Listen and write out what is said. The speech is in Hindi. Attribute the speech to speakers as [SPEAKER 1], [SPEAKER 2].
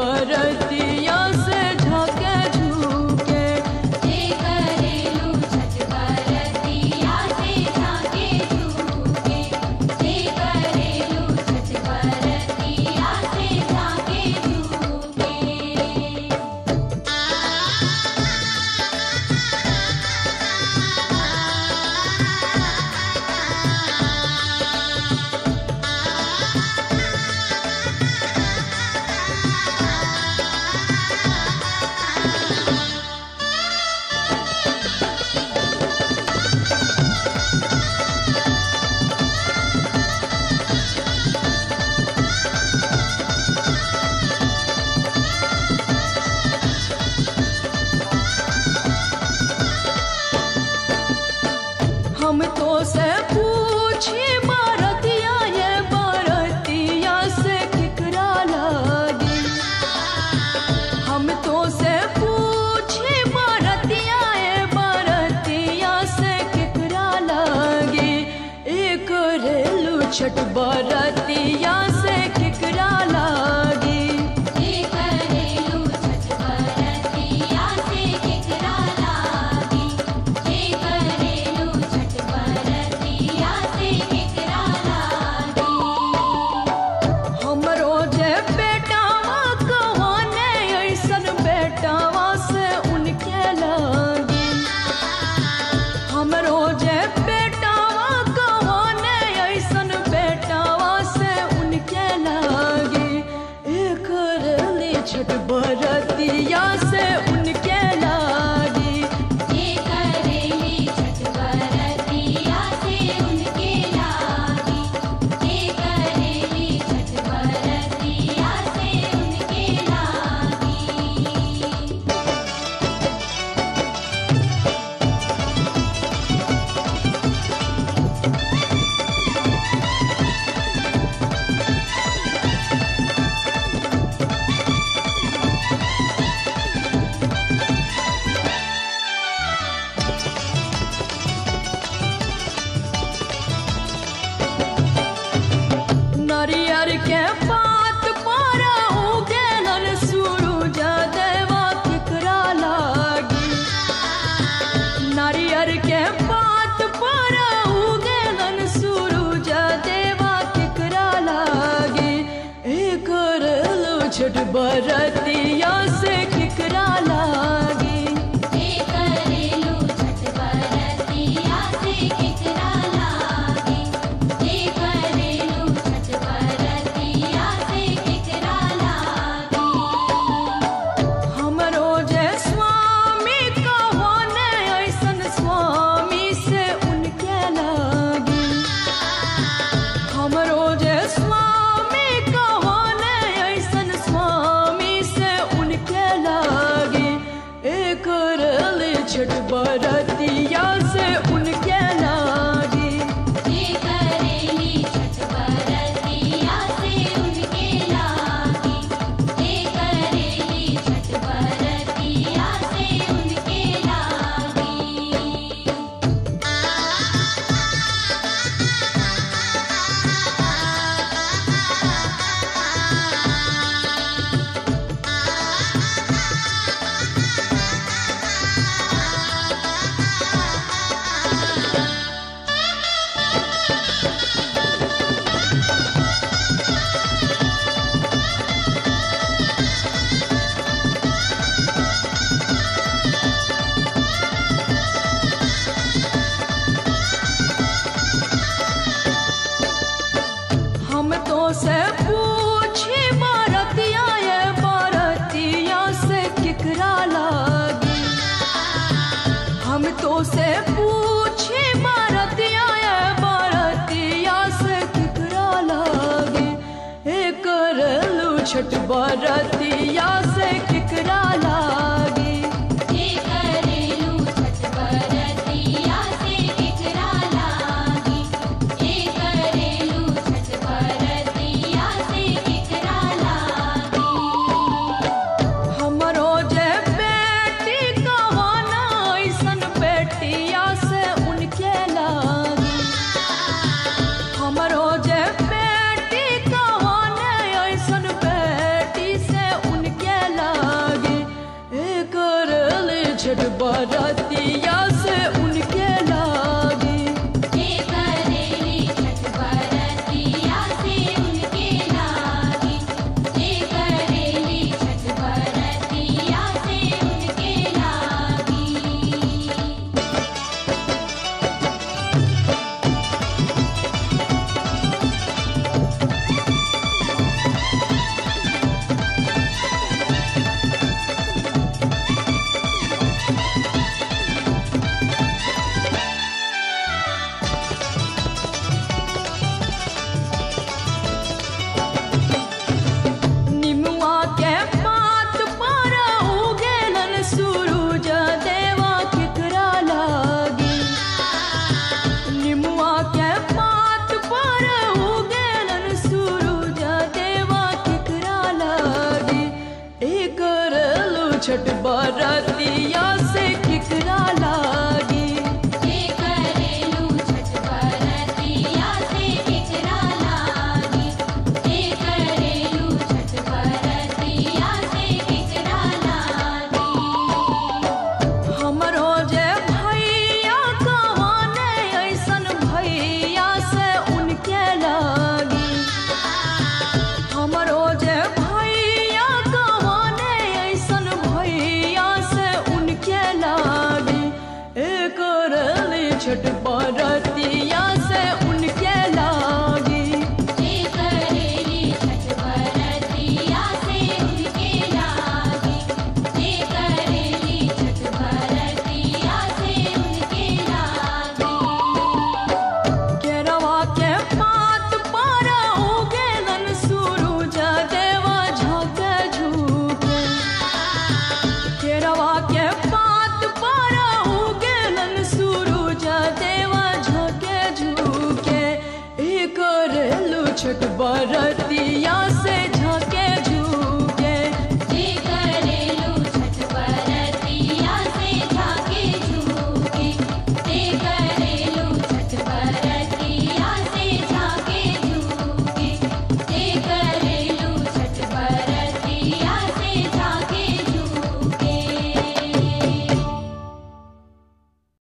[SPEAKER 1] परती भरति
[SPEAKER 2] नारियर के पात पारा उगे नल देवा किकरा लागी। नारियर के पात पारा उगे नल सूरज देवा किकरा लागी। छठ बरतिया से
[SPEAKER 1] कुछ बरस छठ बरतिया